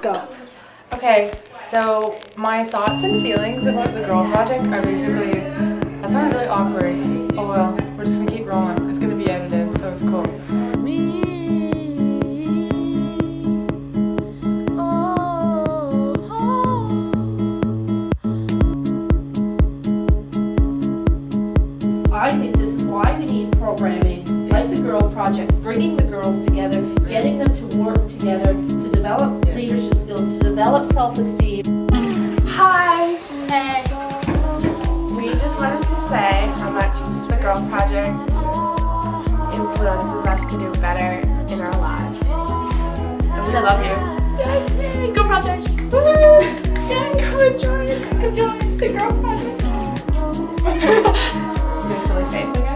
Go. Okay, so my thoughts and feelings about the GURL Project are basically that sounded really awkward. Oh well, we're just gonna keep rolling. It's gonna be edited, so it's cool. I think this is why we need programming like the GURL Project, bringing the girls together, getting them to work together, to develop leadership got self-esteem. Hi, Meg. We just wanted to say how much the GURL Project influences us to do better in our lives. And we love you. Yes, yay, GURL Project. Woo! Yay, come and join. Come join the GURL Project. do a silly face, okay?